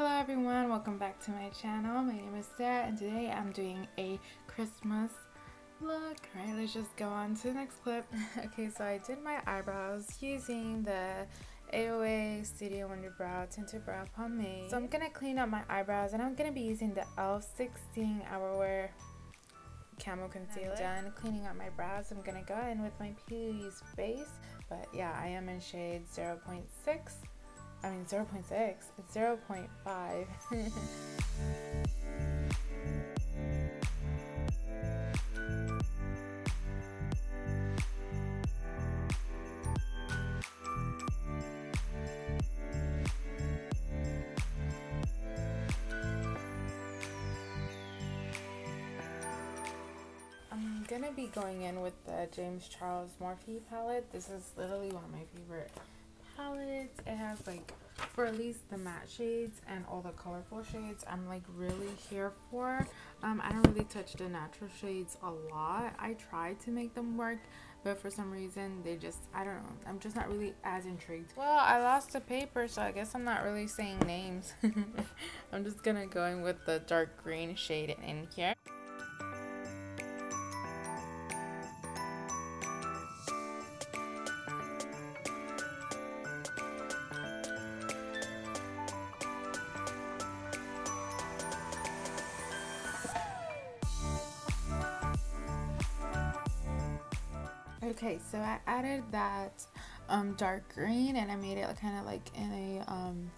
Hello everyone, welcome back to my channel. My name is Sarah and today I'm doing a Christmas look. Alright, let's just go on to the next clip. okay, so I did my eyebrows using the AOA Studio Wonder Brow Tinted Brow Pomade. So I'm going to clean up my eyebrows and I'm going to be using the e.l.f. 16 Hourwear Camo Concealer. I'm done cleaning up my brows. I'm going to go in with my P. base. But yeah, I am in shade 0.6. I mean 0 0.6, it's 0 0.5. I'm gonna be going in with the James Charles Morphe palette. This is literally one of my favorite It has like for at least the matte shades and all the colorful shades I'm like really here for. Um, I don't really touch the natural shades a lot. I try to make them work but for some reason they just I don't know I'm just not really as intrigued. Well I lost the paper so I guess I'm not really saying names. I'm just gonna go in with the dark green shade in here. Okay, so I added that um, dark green and I made it kind of like in a um,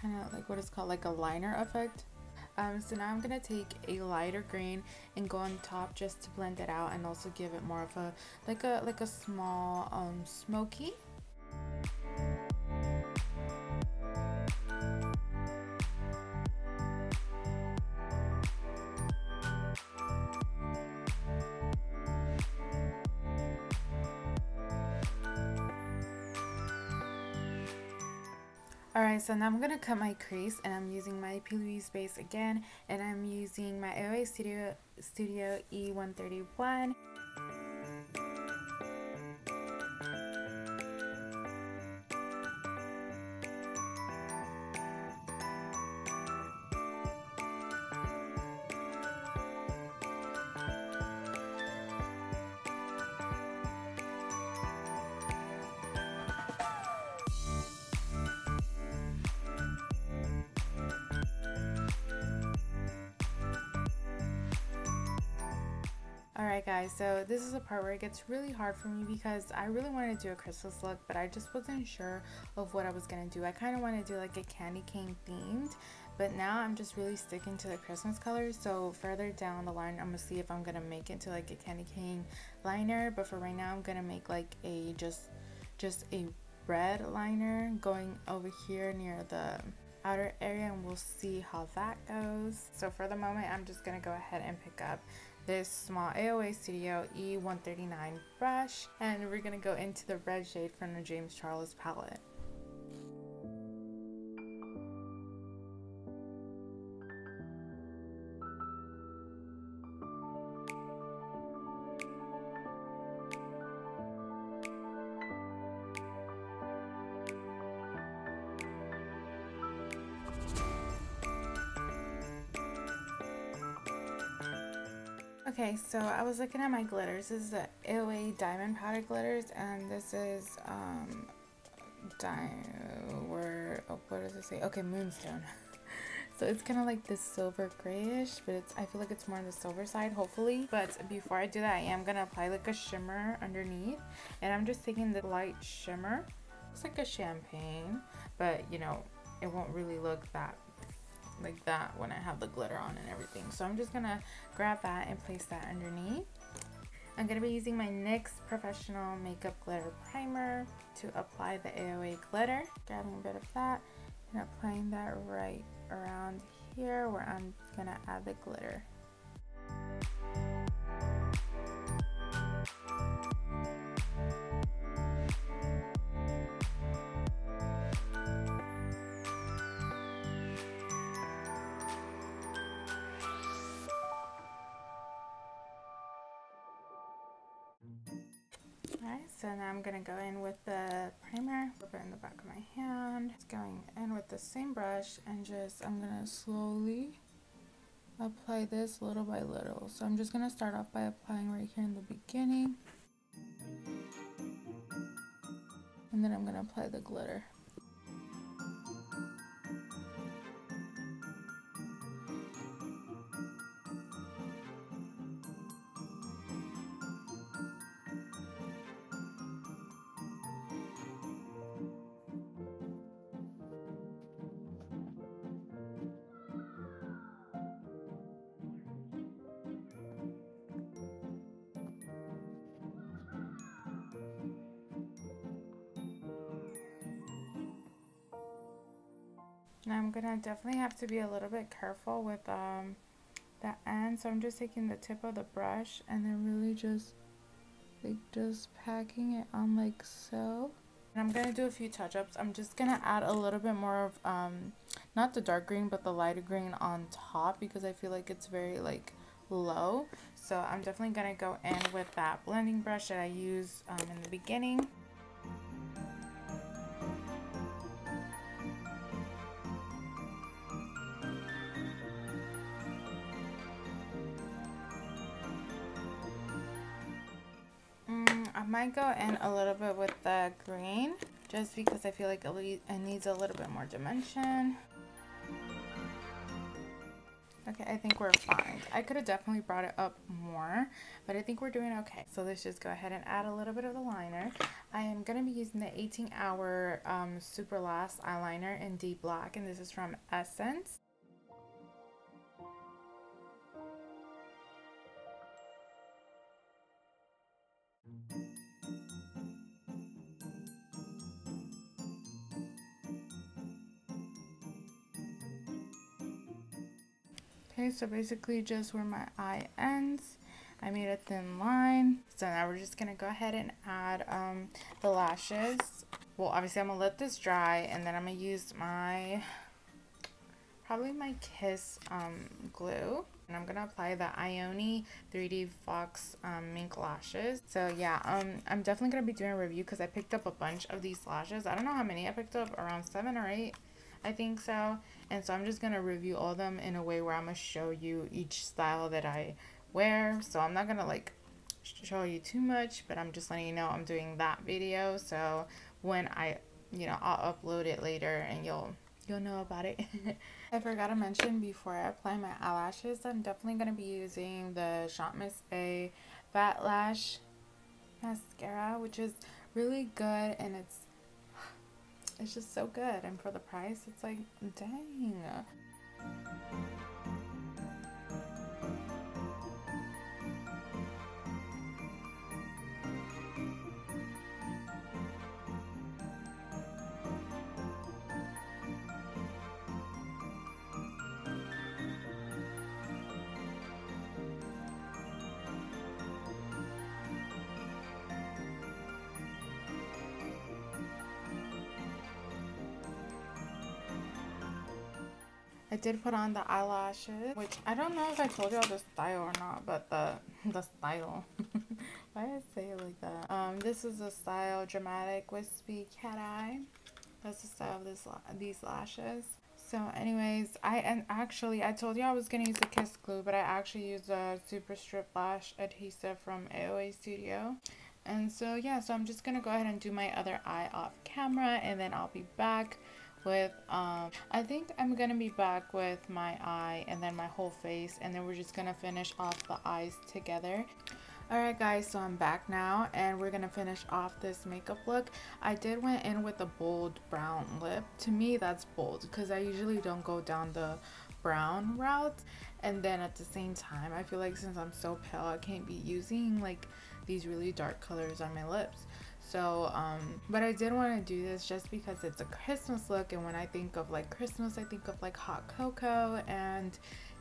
kind of like what is called like a liner effect. Um, so now I'm going to take a lighter green and go on top just to blend it out and also give it more of a like a like a small um, smoky Alright, so now I'm going to cut my crease and I'm using my P. Louise base again and I'm using my AOA Studio, Studio E131. Alright guys, so this is a part where it gets really hard for me because I really wanted to do a Christmas look, but I just wasn't sure of what I was going to do. I kind of want to do like a candy cane themed, but now I'm just really sticking to the Christmas colors. So further down the line, I'm going to see if I'm going to make it to like a candy cane liner, but for right now, I'm going to make like a just, just a red liner going over here near the outer area and we'll see how that goes. So for the moment, I'm just to go ahead and pick up this small AOA Studio E139 brush and we're to go into the red shade from the James Charles palette. Okay, so I was looking at my glitters. This is the AOA Diamond Powder Glitters, and this is, um, di oh, what does it say? Okay, Moonstone. so it's kind of like this silver grayish, but it's, I feel like it's more on the silver side, hopefully. But before I do that, I am going to apply like a shimmer underneath, and I'm just taking the light shimmer. Looks like a champagne, but, you know, it won't really look that like that when I have the glitter on and everything. So I'm just gonna grab that and place that underneath. I'm gonna be using my NYX Professional Makeup Glitter Primer to apply the AOA glitter. Grabbing a bit of that and applying that right around here where I'm gonna add the glitter. So now I'm going to go in with the primer, rub it in the back of my hand. It's going in with the same brush and just, I'm going to slowly apply this little by little. So I'm just going to start off by applying right here in the beginning. And then I'm going to apply the glitter. Now I'm gonna definitely have to be a little bit careful with um, the end. So I'm just taking the tip of the brush and then really just like just packing it on like so. And I'm gonna do a few touch-ups. I'm just gonna add a little bit more of um, not the dark green but the lighter green on top because I feel like it's very like low. So I'm definitely gonna go in with that blending brush that I used um, in the beginning. Might go in a little bit with the green just because I feel like it needs a little bit more dimension. Okay, I think we're fine. I could have definitely brought it up more, but I think we're doing okay. So let's just go ahead and add a little bit of the liner. I am going to be using the 18 Hour um, Super Last Eyeliner in Deep Black, and this is from Essence. Okay, so basically just where my eye ends, I made a thin line. So now we're just gonna go ahead and add um, the lashes. Well, obviously I'm gonna let this dry and then I'm gonna use my, probably my Kiss um, glue. And I'm gonna apply the Ioni 3D Fox um, Mink lashes. So yeah, um, I'm definitely gonna be doing a review because I picked up a bunch of these lashes. I don't know how many I picked up, around seven or eight. I think so. And so I'm just going to review all of them in a way where I'm going to show you each style that I wear. So I'm not going to like show you too much, but I'm just letting you know I'm doing that video. So when I, you know, I'll upload it later and you'll you'll know about it. I forgot to mention before I apply my eyelashes, I'm definitely going to be using the Shop Miss A Fat Lash Mascara, which is really good and it's it's just so good. And for the price, it's like, dang. I did put on the eyelashes, which I don't know if I told y'all the style or not, but the the style. Why did I say it like that? Um, this is the style Dramatic Wispy Cat Eye. That's the style of this these lashes. So anyways, I and actually I told you I was gonna use the Kiss glue, but I actually used a Super Strip Lash adhesive from AOA Studio. And so yeah, so I'm just gonna go ahead and do my other eye off camera, and then I'll be back with um i think i'm gonna be back with my eye and then my whole face and then we're just gonna finish off the eyes together Alright guys, so I'm back now and we're going to finish off this makeup look. I did went in with a bold brown lip. To me that's bold because I usually don't go down the brown route. And then at the same time, I feel like since I'm so pale, I can't be using like these really dark colors on my lips so um but i did want to do this just because it's a christmas look and when i think of like christmas i think of like hot cocoa and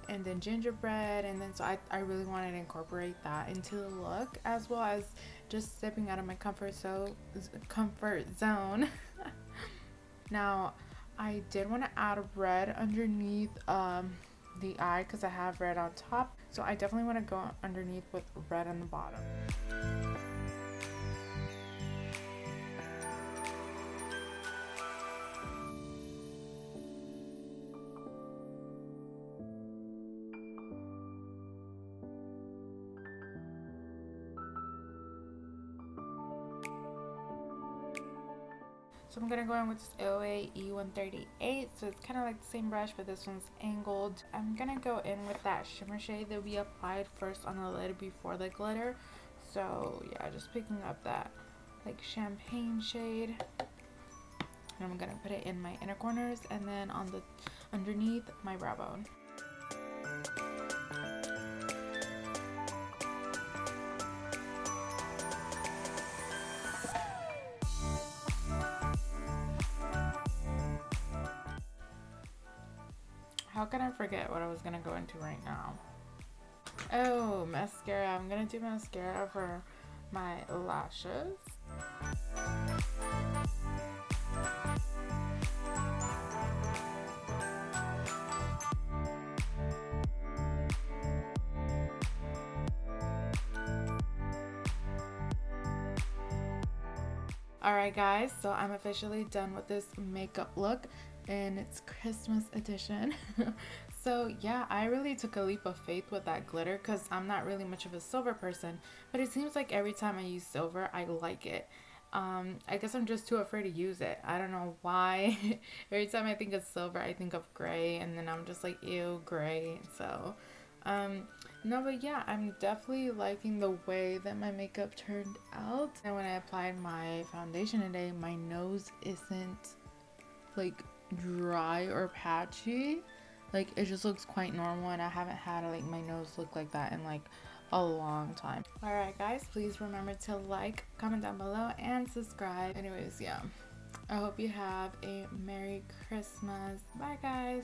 and then gingerbread and then so i, I really wanted to incorporate that into the look as well as just stepping out of my comfort so comfort zone. Now i did want to add red underneath um the eye because i have red on top. So i definitely want to go underneath with red on the bottom So I'm gonna go in with this OA E138. So it's kind of like the same brush, but this one's angled. I'm gonna go in with that shimmer shade that we applied first on the lid before the glitter. So yeah, just picking up that like champagne shade. And I'm gonna put it in my inner corners and then on the underneath my brow bone. How can I forget what I was gonna go into right now? Oh, mascara. I'm gonna do mascara for my lashes. Alright guys, so I'm officially done with this makeup look and it's Christmas edition. so yeah, I really took a leap of faith with that glitter because I'm not really much of a silver person, but it seems like every time I use silver, I like it. Um, I guess I'm just too afraid to use it. I don't know why. every time I think of silver, I think of gray, and then I'm just like, ew, gray. So, um, no, but yeah, I'm definitely liking the way that my makeup turned out. And when I applied my foundation today, my nose isn't like dry or patchy. Like it just looks quite normal and I haven't had like my nose look like that in like a long time. Alright guys, please remember to like, comment down below, and subscribe. Anyways, yeah. I hope you have a Merry Christmas. Bye guys.